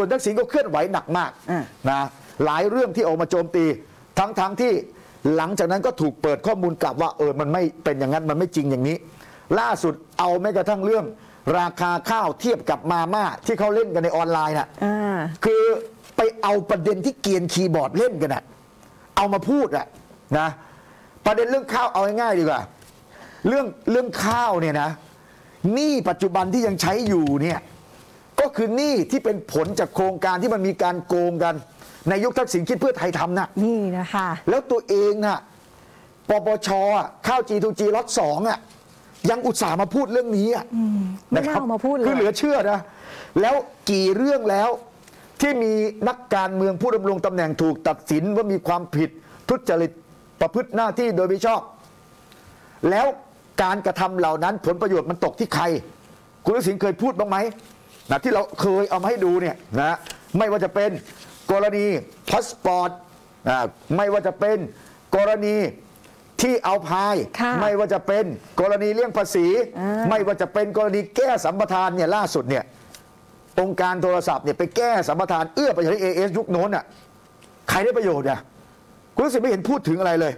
ส่วนทักษิณก็เคลื่อนไหวหนักมากอ่านะหลายเรื่องที่ออกมาโจมตี ทั้งทั้งที่หลังจากนั้นก็ถูกเปิดข้อมูลกลับว่าเออมันไม่เป็นอย่างนั้นมันไม่จริงอย่างนี้ ล่าสุดเอาแม้กระทั่งเรื่อง ราคาข้าวเทียบกับมาม่าที่เขาเล่นกันในออนไลน์น่ะอ่าคือไปเอาประเด็นที่เกรียนคีย์บอร์ดเล่นกันอะเอามาพูดอะนะประเด็นเรื่องข้าวเอาง่ายๆดีกว่าเรื่องเรื่องข้าวเนี่ยนะหนี้ปัจจุบันที่ยังใช้อยู่เนี่ยก็ คือหนี้ที่เป็นผลจากโครงการที่มันมีการโกงกันในยุคทักษิณคิดเพื่อไทยทำนะนี่นะคะแล้วตัวเองน่ะปปชอะข้าว G2G ล็อตสองอะยังอุตส่าห์มาพูดเรื่องนี้อะไม่นะคน่ารับเอามาพูดเลยคือเหลือเชื่อนะแล้วกี่เรื่องแล้วที่มีนักการเมืองผู้ดำรงตำแหน่งถูกตัดสินว่ามีความผิดทุจริตประพฤติหน้าที่โดยไม่ชอบ แล้วการกระทำเหล่านั้นผลประโยชน์มันตกที่ใคร คุณทักษิณเคยพูดบ้างไหม นะที่เราเคยเอามาให้ดูเนี่ยนะไม่ว่าจะเป็นกรณีพาสปอร์ตอ่าไม่ว่าจะเป็นกรณีที่เอาพายค่ะไม่ว่าจะเป็นกรณีเลี่ยงภาษีอ่าไม่ว่าจะเป็นกรณีแก้สัมปทานเนี่ยล่าสุดเนี่ยองค์การโทรศัพท์เนี่ยไปแก้สัมปทานเอื้อประโยชน์ให้เอยุคโน้นอะใครได้ประโยชน์อะคุณทักษิณไม่เห็นพูดถึงอะไรเลย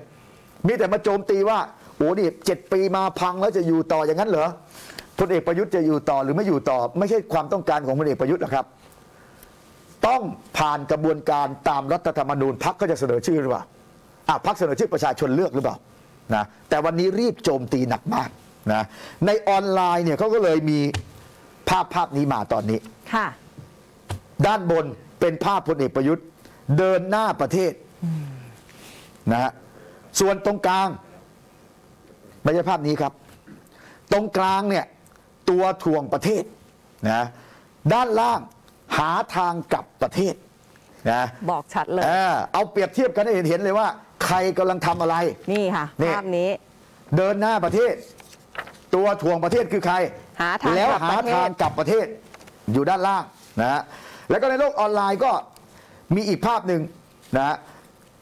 มีแต่มาโจมตีว่าโอ้นี่เจ็ดปีมาพังแล้วจะอยู่ต่ออย่างนั้นเหรอ พลเอกประยุทธ์จะอยู่ต่อหรือไม่อยู่ต่อ ไม่ใช่ความต้องการของพลเอกประยุทธ์นะครับ ต้องผ่านกระบวนการตามรัฐธรรมนูญพักก็จะเสนอชื่อหรือเปล่าอะพักเสนอชื่อประชาชนเลือกหรือเปล่านะแต่วันนี้รีบโจมตีหนักมากนะในออนไลน์เนี่ยเขาก็เลยมีภาพภาพนี้มาตอนนี้ค่ะด้านบนเป็นภาพพลเอกประยุทธ์ เดินหน้าประเทศนะฮะส่วนตรงกลางไม่ใช่ภาพนี้ครับ ตรงกลางเนี่ย ตัวถ่วงประเทศนะด้านล่างหาทางกลับประเทศนะบอกชัดเลย เออเอาเปรียบเทียบกันให้เห็นเห็นเลยว่า ใครกำลังทำอะไร นี่ค่ะนี่ภาพนี้ เดินหน้าประเทศ ตัวถ่วงประเทศคือใคร หาทางแล้วกลับหาประเทศทางกลับประเทศ อยู่ด้านล่างนะฮะแล้วก็ในโลกออนไลน์ก็มีอีกภาพหนึ่งนะฮะ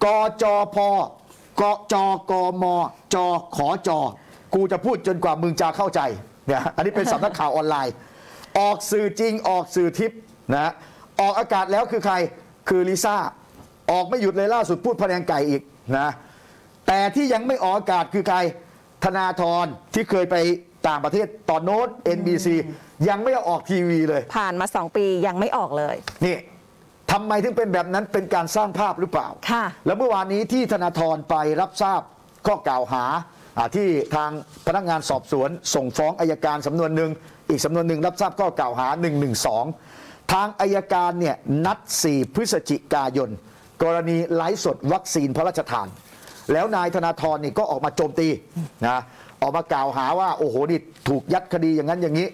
กจพกจกมจขอจ กูจะพูดจนกว่ามึงจะเข้าใจ เนี่ยอันนี้เป็นสำนักข่าวออนไลน์ ออกสื่อจริงออกสื่อทิพย์นะฮะออกอากาศแล้วคือใครคือลิซ่าออกไม่หยุดเลยล่าสุดพูดพะแนงไก่อีกนะแต่ที่ยังไม่ออกอากาศคือใครธนาธรที่เคยไปต่างประเทศตอนโน้ต NBC ยังไม่เอาออกทีวีเลย ผ่านมา2ปียังไม่ออกเลย นี่ทำไมถึงเป็นแบบนั้นเป็นการสร้างภาพหรือเปล่า ค่ะ แล้วเมื่อวานนี้ที่ธนาธรไปรับทราบข้อกล่าวหาอ่า ที่ทางพนักงานสอบสวน ส่งฟ้องอายการสำนวนหนึ่งอีกสำนวนหนึ่งรับทราบข้อกล่าวหา 112 ทางอายการเนี่ยนัด 4 พฤศจิกายน กรณีไลฟ์สดวัคซีนพระราชทาน แล้วนายธนาธรนี่ก็ออกมาโจมตีนะออกมากล่าวหาว่าโอ้โหนี่ถูกยัดคดีอย่างนั้นอย่างนี้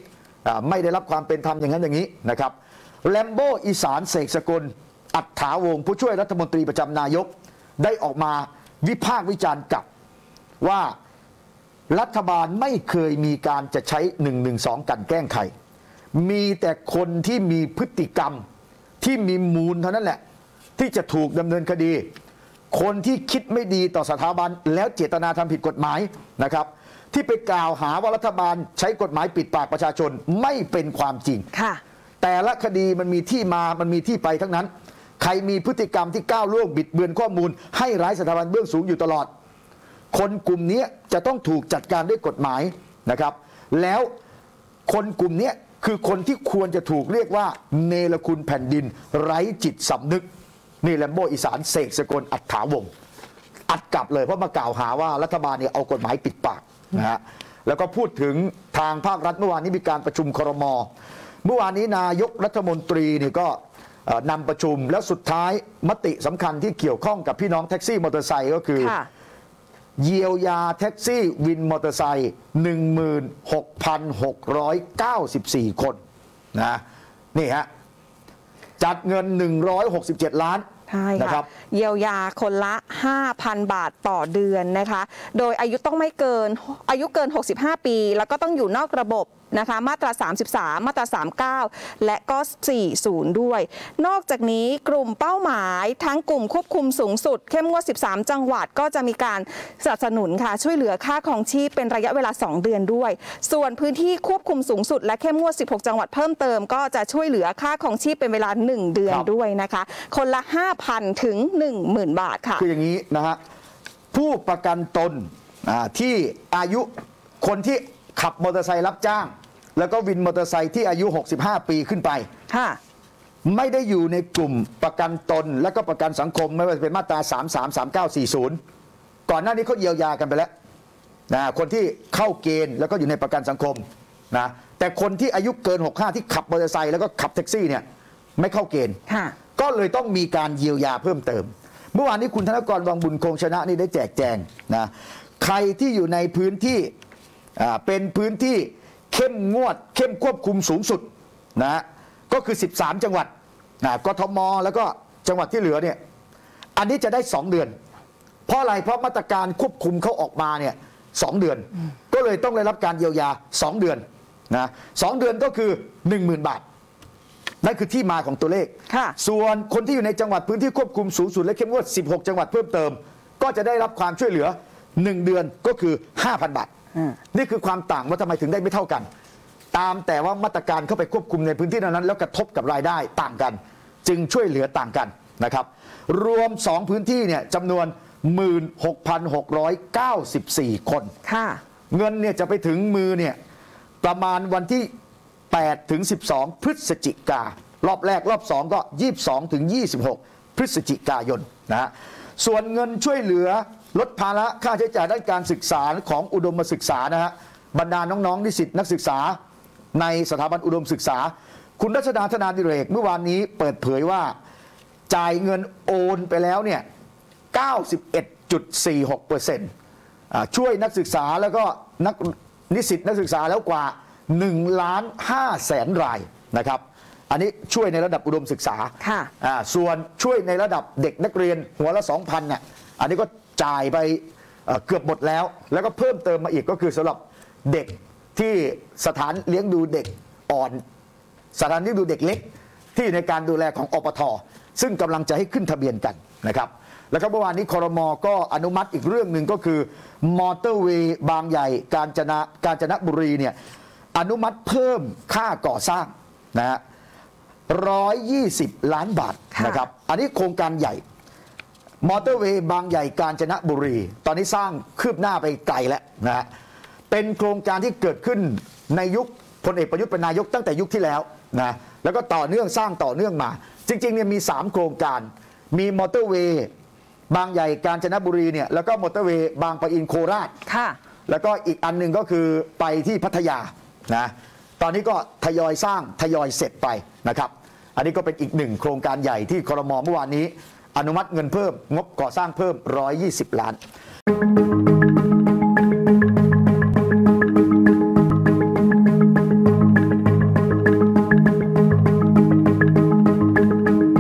ไม่ได้รับความเป็นธรรมอย่างนั้นอย่างนี้นะครับแลมโบอีสานเสกสกุล อัฏฐาวงผู้ช่วยรัฐมนตรีประจำนายก ได้ออกมาวิพากษ์วิจารณ์กลับว่า รัฐบาลไม่เคยมีการจะใช้ 112 กันแกล้งใคร มีแต่คนที่มีพฤติกรรมที่มีมูลเท่านั้นแหละ ที่จะถูกดำเนินคดี คนที่คิดไม่ดีต่อสถาบันแล้วเจตนาทำผิดกฎหมายนะครับ ที่ไปกล่าวหาว่ารัฐบาลใช้กฎหมายปิดปากประชาชนไม่เป็นความจริงค่ะแต่ละคดีมันมีที่มามันมีที่ไปทั้งนั้น ใครมีพฤติกรรมที่ก้าวล่วงบิดเบือนข้อมูล ให้ร้ายสถาบันเบื้องสูงอยู่ตลอด คนกลุ่มนี้จะต้องถูกจัดการด้วยกฎหมายนะครับ แล้วคนกลุ่มนี้คือคนที่ควรจะถูกเรียกว่า เนรคุณแผ่นดิน ไร้จิตสำนึก นี่แรมโบ้อีสานเสกสกลอัตถาวงศ์อัดกลับเลยเพราะมากล่าวหาว่ารัฐบาลเนี่ยเอากฎหมายปิดปากนะฮะแล้วก็พูดถึงทางภาครัฐเมื่อวานนี้มีการประชุมครม เมื่อวานนี้นายกรัฐมนตรีเนี่ยก็นำประชุมแล้วสุดท้ายมติสำคัญที่เกี่ยวข้องกับพี่น้องแท็กซี่มอเตอร์ไซค์ก็คือค เยียวยาแท็กซี่วินมอเตอร์ไซค์16,694 คนนะนี่ฮะจัดเงิน 167 ล้านใช่นะคค่ะรับเยียวยาคนละ 5,000 บาทต่อเดือนนะคะ โดยอายุต้องไม่เกินอายุเกิน 65 ปี แล้วก็ต้องอยู่นอกระบบนะคะมาตรา 33 มาตรา 39 และก็ 40 ด้วย นอกจากนี้กลุ่มเป้าหมายทั้งกลุ่มควบคุมสูงสุด เข้มงวด 13 จังหวัดก็จะมีการสนับสนุนค่ะ ช่วยเหลือค่าของชีพเป็นระยะเวลา 2 เดือนด้วย ส่วนพื้นที่ควบคุมสูงสุด และเข้มงวด 16 จังหวัดเพิ่มเติม ก็จะช่วยเหลือค่าของชีพเป็นเวลา 1 เดือนด้วยนะคะ คนละ 5,000 ถึง 10,000 บาทค่ะ คืออย่างนี้นะฮะผู้ประกันตนที่อายุคนที่ ขับมอเตอร์ไซค์รับจ้าง แล้วก็วินมอเตอร์ไซค์ที่อายุ 65 ปีขึ้นไป ค่ะ ไม่ได้อยู่ในกลุ่มประกันตนและก็ประกันสังคมไม่ว่าจะเป็นมาตรา 33 39 40 ก่อนหน้านี้เขาเยียวยากันไปแล้วนะคนที่เข้าเกณฑ์แล้วก็อยู่ในประกันสังคมนะแต่คนที่อายุเกิน 65 ที่ขับมอเตอร์ไซค์แล้วก็ขับแท็กซี่เนี่ยไม่เข้าเกณฑ์ ค่ะ ก็เลยต้องมีการเยียวยาเพิ่มเติม เมื่อวานนี้คุณธนกรวังบุญคงชนะนี่ได้แจกแจงนะใครที่อยู่ในพื้นที่อ่า เป็นพื้นที่เข้มงวด เข้มควบคุมสูงสุดนะก็คือ 13 จังหวัดนะกทม แล้วก็จังหวัดที่เหลือเนี่ยอันนี้จะได้ 2 เดือน เพราะอะไรเพราะมาตรการควบคุมเขาออกมาเนี่ยสองเดือน ก็เลยต้องได้รับการเยียวยา 2 เดือนนะสองเดือนก็คือ 10,000 บาทนั่นคือที่มาของตัวเลขค่ะส่วนคนที่อยู่ในจังหวัดพื้นที่ควบคุมสูงสุดและเข้มงวด 16 จังหวัดเพิ่มเติม ก็จะได้รับความช่วยเหลือ 1 เดือนก็คือ 5,000 บาทอืม นี่คือความต่างว่าทำไมถึงได้ไม่เท่ากัน ตามแต่ว่ามาตรการเข้าไปควบคุมในพื้นที่นั้นๆแล้วกระทบกับรายได้ต่างกัน จึงช่วยเหลือต่างกันนะครับ รวม 2 พื้นที่เนี่ยจำนวน 16,694 คนค่ะเงินเนี่ยจะไปถึงมือเนี่ยประมาณวันที่ 8 ถึง 12 พฤศจิการอบแรกรอบ 2 ก็ 22 ถึง 26 พฤศจิกายนนะฮะส่วนเงินช่วยเหลือ ลดภาระค่าใช้จ่ายด้านการศึกษาของอุดมศึกษานะฮะบรรดาน้องๆนิสิตนักศึกษาในสถาบันอุดมศึกษา คุณรัชดาธนาดิเรกเมื่อวานนี้เปิดเผยว่าจ่ายเงินโอนไปแล้วเนี่ย 91.46%อ่าช่วยนักศึกษาแล้วก็นักนิสิตนักศึกษาแล้วกว่า1ล้าน5แสนรายนะครับ อันนี้ช่วยในระดับอุดมศึกษาค่ะอ่าส่วนช่วยในระดับเด็กนักเรียนหัวละ 2,000เนี่ยอันนี้ก็ จ่ายไปเกือบหมดแล้ว แล้วก็เพิ่มเติมมาอีกก็คือสำหรับเด็กที่สถานเลี้ยงดูเด็กอ่อน สถานเลี้ยงดูเด็กเล็ก ที่ในการดูแลของอปท ซึ่งกำลังจะให้ขึ้นทะเบียนกันนะครับแล้วก็เมื่อวานนี้คอรมอก็อนุมัติอีกเรื่องหนึ่งก็คือมอเตอร์เวย์บางใหญ่กาญจนะกาญจนบุรีเนี่ยอนุมัติเพิ่มค่าก่อสร้างนะฮะ120ล้านบาทนะครับ อันนี้โครงการใหญ่ มอเตอร์เวย์บางใหญ่กาญจนบุรี ตอนนี้สร้างคืบหน้าไปไกลแล้วนะฮะเป็นโครงการที่เกิดขึ้นในยุคพลเอกประยุทธ์เป็นนายกตั้งแต่ยุคที่แล้วนะแล้วก็ต่อเนื่องสร้างต่อเนื่องมา จริงๆเนี่ยมี 3 โครงการ มีมอเตอร์เวย์บางใหญ่กาญจนบุรีเนี่ยแล้วก็มอเตอร์เวย์บางปะอินโคราชค่ะแล้วก็อีกอันหนึ่งก็คือไปที่พัทยานะตอนนี้ก็ทยอยสร้างทยอยเสร็จไปนะครับ อันนี้ก็เป็นอีกหนึ่งโครงการใหญ่ที่ครมเมื่อวานนี้ อนุมัติเงินเพิ่ม งบก่อสร้างเพิ่ม 120 ล้าน